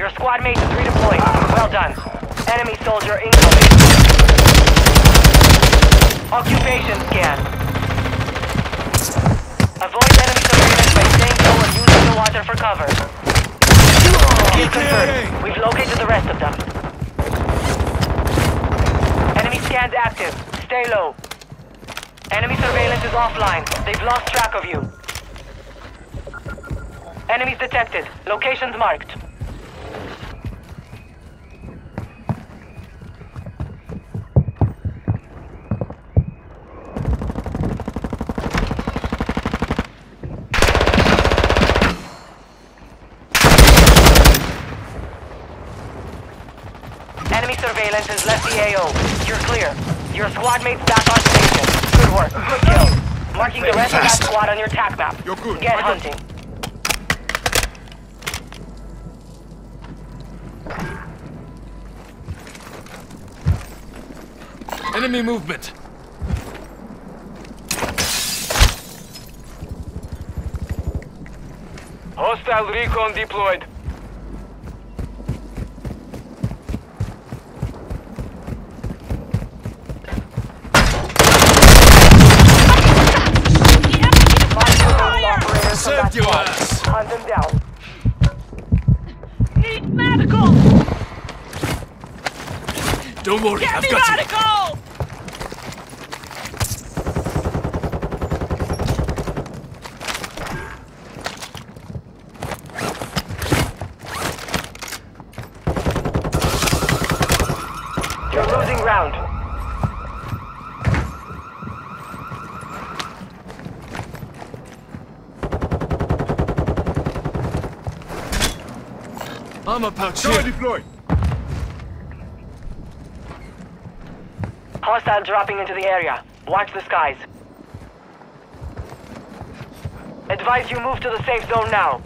Your squad mate is redeploying. Well done. Enemy soldier incoming. Occupation scan. Avoid enemy surveillance by staying low and using the water for cover. Kill confirmed. We've located the rest of them. Enemy scans active. Stay low. Enemy surveillance is offline. They've lost track of you. Enemies detected. Locations marked. Enemy surveillance has left the AO. You're clear. Your squad mate's back on station. Good work. Good kill. Marking the rest of that squad on your tac map. You're good. Get I got- hunting. Enemy movement. Hostile recon deployed. Mark the mobile operators from that Served your squad. ass. Hunt them down. Need medical! Don't worry, Get I've me got you. medical! You're losing round. Armor pouch Cover here. deployed. Hostile dropping into the area. Watch the skies. Advise you move to the safe zone now.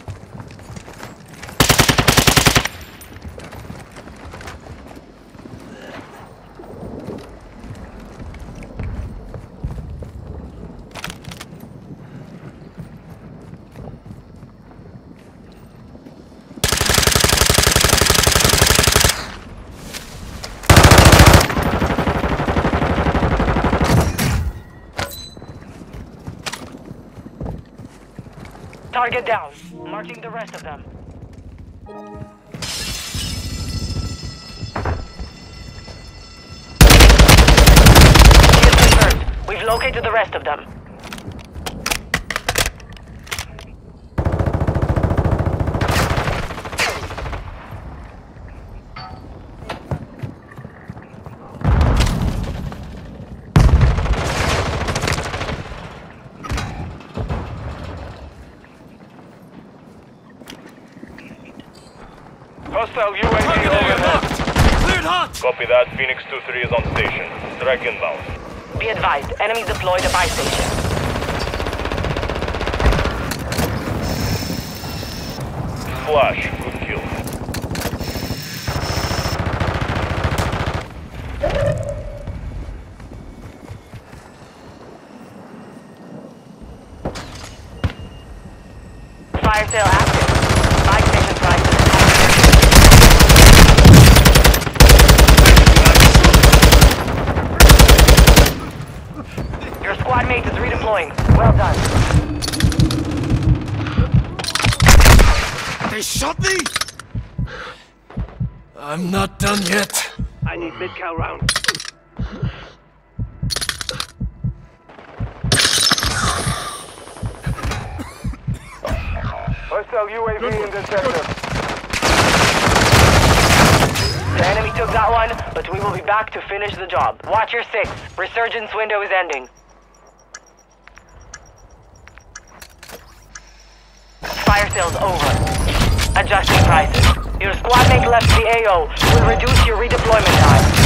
Target down. Marking the rest of them. We've located the rest of them. Hostile UAV Target area overhead. Cleared hot. Copy that. Phoenix 2-3 is on station. Strike inbound. Be advised, enemies deployed a buy station. Flash. Good kill. Fire sale active. Buy station prices. Your squad mate is redeploying. Well done. They shot me. I'm not done yet. I need mid-cal round. Hostile UAV in the sector. The enemy took that one, but we will be back to finish the job. Watch your six. Resurgence window is ending. Fire sales over. Adjusting prices. Your squad mate left the AO will reduce your redeployment time.